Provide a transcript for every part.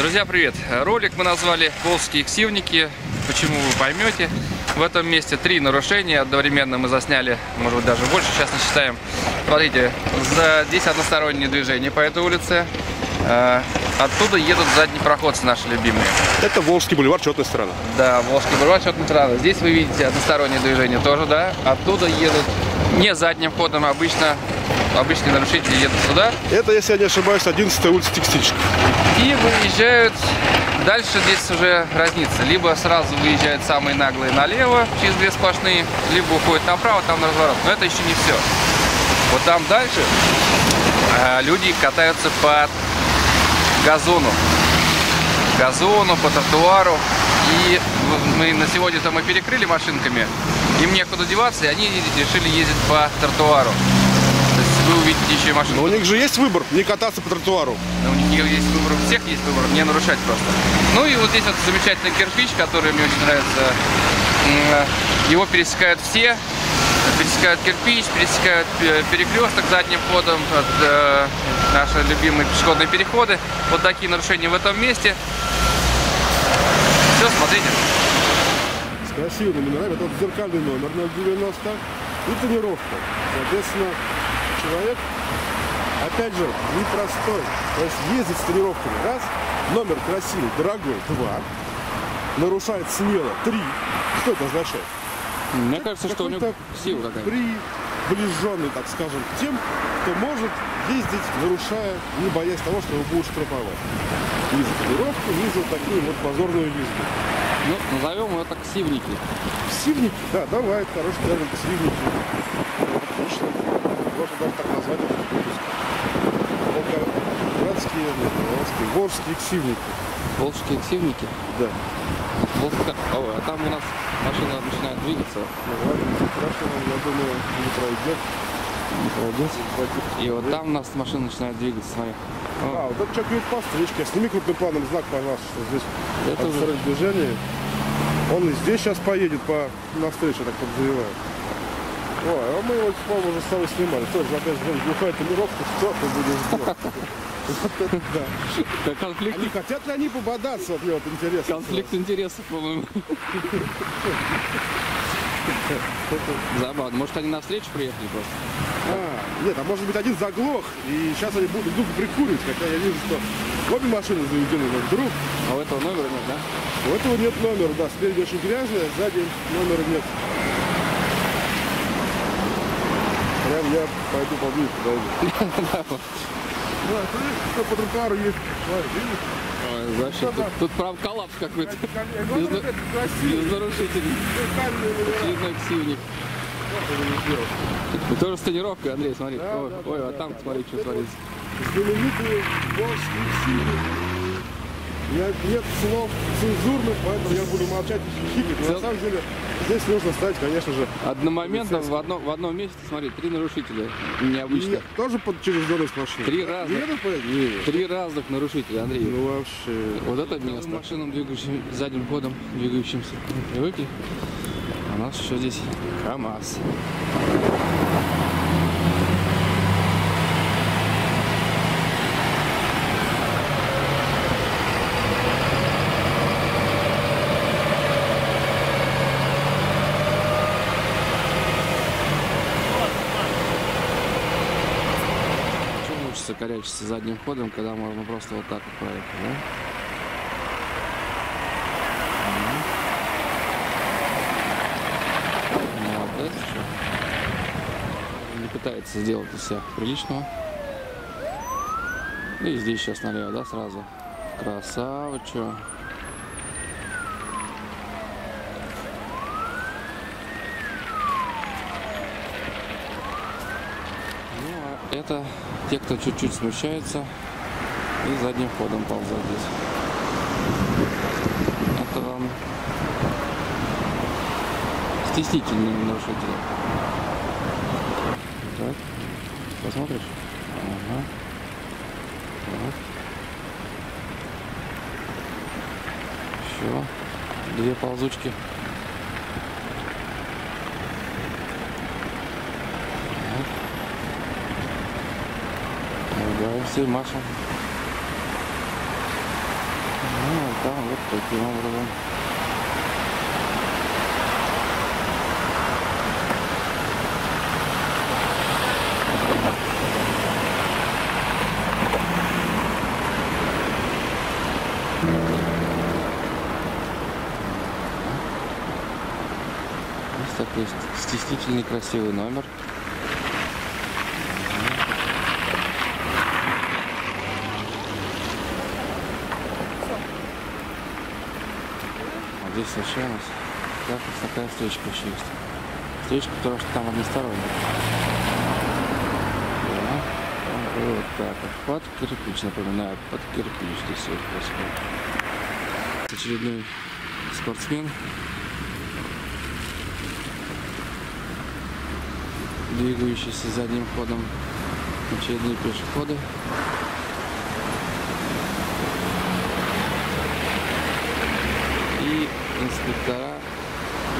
Друзья, привет! Ролик мы назвали «Волжские ксивники». Почему вы поймете. В этом месте три нарушения. Одновременно мы засняли, может быть, даже больше, сейчас не считаем. Смотрите, за- здесь одностороннее движение по этой улице. Э, Оттуда едут заднепроходцы наши любимые. Это Волжский бульвар, четная сторона. Да, Волжский бульвар, что-то странно. Здесь вы видите одностороннее движение тоже, да. Оттуда едут не задним ходом, обычно обычные нарушители едут сюда Это, если я не ошибаюсь, 11 улица Текстильщик. и выезжают. Дальше здесь уже разница. Либо сразу выезжают самые наглые налево через две сплошные, либо уходят направо, там на разворот. Но это еще не все. Вот там дальше а, люди катаются по газону. Газону, по тротуару. И мы на сегодня-то мы перекрыли машинками. Им некуда деваться, и они решили ездить по тротуару. Вы увидите еще и машины. Но у них же есть выбор, не кататься по тротуару. Но у них есть выбор, у всех есть выбор, не нарушать просто. Ну и вот здесь вот замечательный кирпич, который мне очень нравится. М, Его пересекают все. Пересекают кирпич, пересекают э, перекресток задним ходом, вот, э, наши любимые пешеходные переходы. Вот такие нарушения в этом месте. Все, смотрите. С красивыми номерами. Это вот зеркальный номер 090 и тонировка. Соответственно, человек, опять же, непростой. То есть ездит с тонировками. Раз, номер красивый, дорогой. Два, нарушает смело. Три. Что это означает? Мне кажется, Какой-то приближенный, так скажем, к тем, кто может ездить, нарушая, не боясь того, что его будут штрафовать. Ни за тонировку, ни за такую вот позорную езду. Ну, назовем это ксивники. Сивники, да, давай, хороший термин, сивники. Отлично. Можно даже так назвать этот выпуск. Волгоградские, волжские ксивники. Волжские ксивники. Да. Волжска- Ой, а там у нас машина начинает двигаться. Ну я думаю, не пройдет. Пройдет. И вот там у нас машина начинает двигаться, смотри. А, вот этот человек по встречке. Сними крупным планом знак, пожалуйста, что здесь Это уже- движение. Он и здесь сейчас поедет по навстречу, я так подозреваю. Ой, а мы его, по-моему, уже с тобой снимали. Тоже, опять же, глухая тонировка, что ты будешь делать? Да. Конфликт, Они хотят ли они пободаться? Вот мне вот интересно. конфликт интересов, по-моему. Забавно. Может, они на встречу приехали просто? А, нет, а может быть один заглох, и сейчас они будут друг друга прикуривать, хотя я вижу, что обе машины заведены, но вдруг А у этого номера нет, да? у этого нет номера, да, спереди очень грязная, сзади номера нет. Прям я пойду поближе подойду. Да, смотри, что по тротуару есть. Ой, вообще, тут, тут прям коллапс какой-то. Без, это без нарушителей. Зеркальные номера. Очередной ксивник. Что? И тоже с тренировкой, Андрей, смотри. Да, ой, да, ой, да, а да, там, да. смотри, что Это творится. знаменитые волжские силы. Я, нет слов цензурных, поэтому я буду молчать и хихикать. Но на Цел- самом деле здесь нужно стать, конечно же, Одномоментно в одном, в одном месте, смотри, три нарушителя. Необычно. и тоже под, через зону сплошную. Три раза. Не? Нет. Три разных нарушителя, Андрей. Ну вообще. Вот это место. Машинам, двигающим задним ходом, двигающимся. Привыкли? А у нас еще здесь КАМАЗ. Корячиться задним ходом, когда можно просто вот так вот проехать, да? Молодец, чё. Не пытается сделать из себя приличного. И здесь сейчас налево, да, сразу. Красава, чё. Ну, а это те, кто чуть-чуть смущается и задним ходом ползает здесь. Это вам стеснительные нарушители. Так, посмотришь? Ага. Так. Еще две ползучки. Ругаемся и машем. там вот таким образом. Такой стеснительный красивый номер. А здесь так, вот такая встречка еще есть. Встречка, потому что там односторонняя. Да. Вот так вот. Под кирпич, напоминаю, под кирпич здесь все происходит. Очередной спортсмен. Двигающийся задним ходом. Очередные пешеходы. и инспектора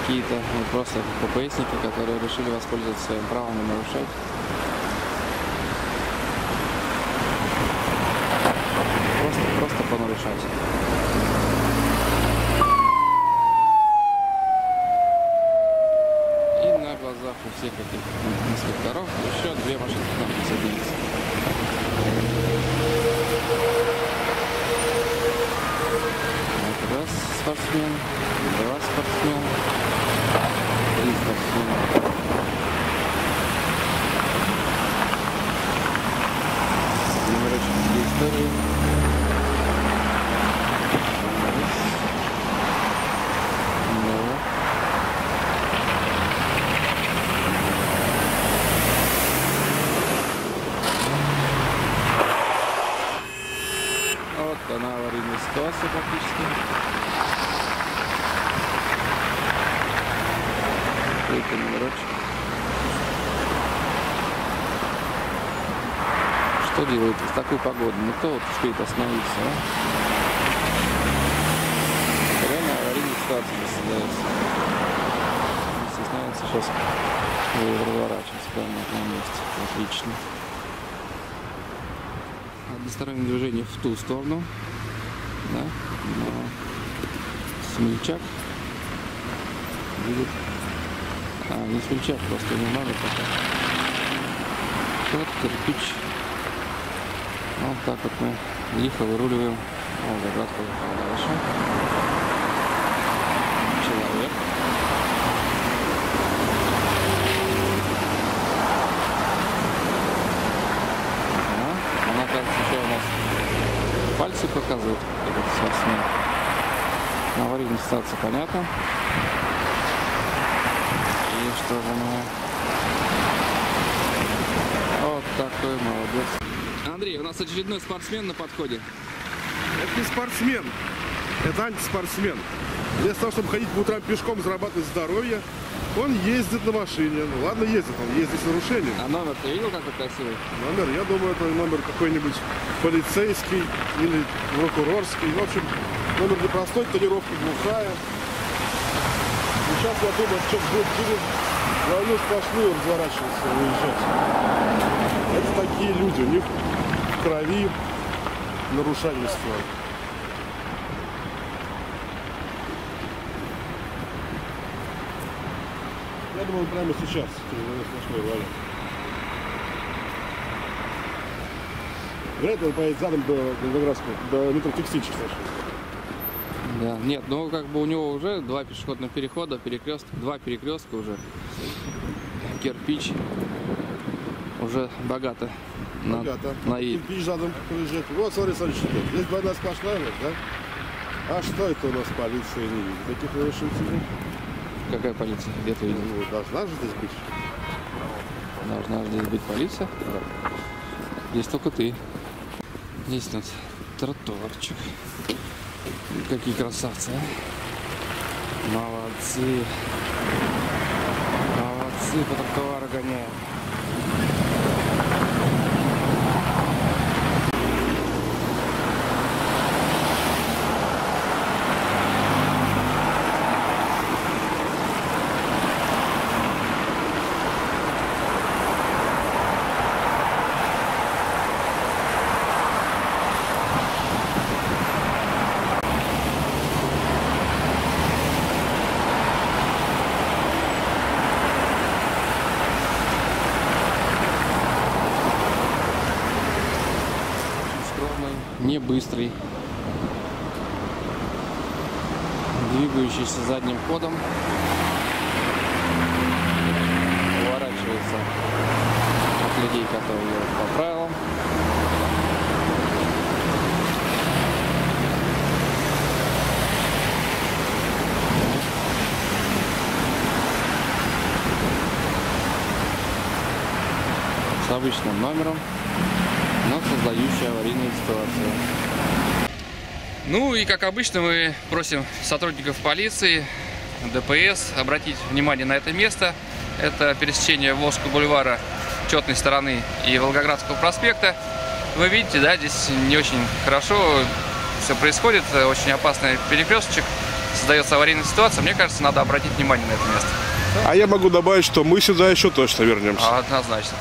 какие-то просто ППСники, которые решили воспользоваться своим правом и нарушать. Просто, просто понарушать. И на глазах у всех этих инспекторов еще две машины к нам присоединятся. Вот раз спортсмен, два спортсмен, три спортсмена. Номерочек для истории. Ну. Вот она аварийная ситуация практически. Какой-то номерочек. Что делает в такую погоду? Ну кто вот успеет остановиться, а? Реально аварийная ситуация создается. Не стесняется сейчас разворачиваться прямо на месте. Отлично. Одностороннее движение в ту сторону. Да? Но смельчак будет... А, не смельчак, просто не номер пока. Вот кирпич. Вот так вот мы лихо выруливаем. Волгоград поехал дальше. Человек. Ага. Она, кажется, еще у нас пальцы спортсмен. На аварийной ситуации понятно. И что же мы... Вот такой молодец. Андрей, у нас очередной спортсмен на подходе. Это не спортсмен, это антиспортсмен. Вместо того, чтобы ходить по утрам пешком, зарабатывать здоровье, он ездит на машине. Ну ладно, ездит, он ездит с нарушением. А номер ты видел, какой красивый? Номер, я думаю, это номер какой-нибудь полицейский или прокурорский. В общем, номер не простой, тонировка глухая. И сейчас, я думаю, что будет через двойную сплошную разворачиваться и уезжать. Это такие люди, у них крови нарушательство. Я думаю, прямо сейчас сплошную валят. Вряд ли он поедет задом до Волгоградского, до метро текстильщик Да. Нет, ну как бы у него уже два пешеходных перехода, перекресток, два перекрестка уже. Кирпич. Уже богато. На, Ребята, наедет. кирпич задом проезжает. Вот, смотри, смотри, что тут. Здесь двойная сплошная, да? А что это у нас полиция не видит? Таких нарушителей. Какая полиция? Где ты видел? Ну, должна же здесь быть. Должна здесь быть полиция. Здесь только ты. Здесь у нас тротуарчик. Какие красавцы, а. Молодцы. Молодцы, по тротуару гоняют. Не быстрый, двигающийся задним ходом, поворачивается от людей, которые едут по правилам. С обычным номером, но создающий аварийную ситуацию. Ну и как обычно мы просим сотрудников полиции, ДПС обратить внимание на это место. Это пересечение Волжского бульвара четной стороны и Волгоградского проспекта. Вы видите, да, здесь не очень хорошо все происходит, очень опасный перекресточек, создается аварийная ситуация. Мне кажется, надо обратить внимание на это место. А я могу добавить, что мы сюда еще точно вернемся. Однозначно.